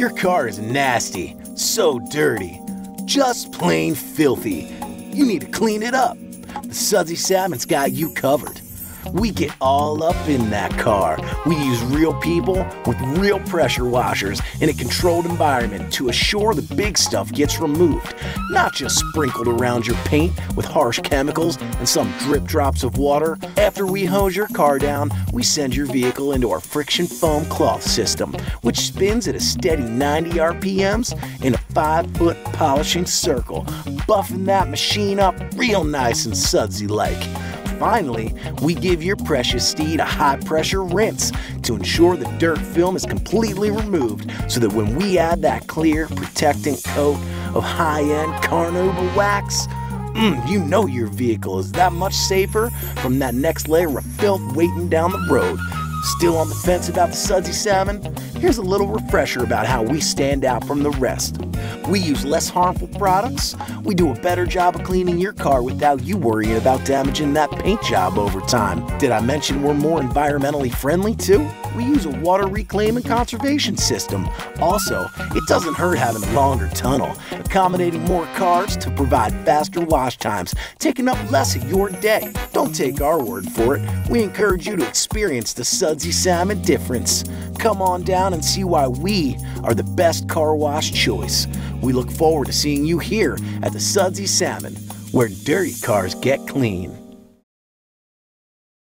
Your car is nasty, so dirty, just plain filthy. You need to clean it up. The Sudzy Salmon's got you covered. We get all up in that car. We use real people with real pressure washers in a controlled environment to assure the big stuff gets removed, not just sprinkled around your paint with harsh chemicals and some drip drops of water. After we hose your car down, we send your vehicle into our friction foam cloth system, which spins at a steady 90 RPMs in a 5 foot polishing circle, buffing that machine up real nice and sudsy like. Finally, we give your precious steed a high pressure rinse to ensure the dirt film is completely removed so that when we add that clear, protecting coat of high end carnauba wax, mm, you know your vehicle is that much safer from that next layer of filth waiting down the road. Still on the fence about the Sudzy Salmon? Here's a little refresher about how we stand out from the rest. We use less harmful products. We do a better job of cleaning your car without you worrying about damaging that paint job over time. Did I mention we're more environmentally friendly too? We use a water reclaim and conservation system. Also, it doesn't hurt having a longer tunnel, accommodating more cars to provide faster wash times, taking up less of your day. Don't take our word for it. We encourage you to experience the Sudzy Salmon difference. Come on down and see why we are the best car wash choice. We look forward to seeing you here at the Sudzy Salmon, where dirty cars get clean.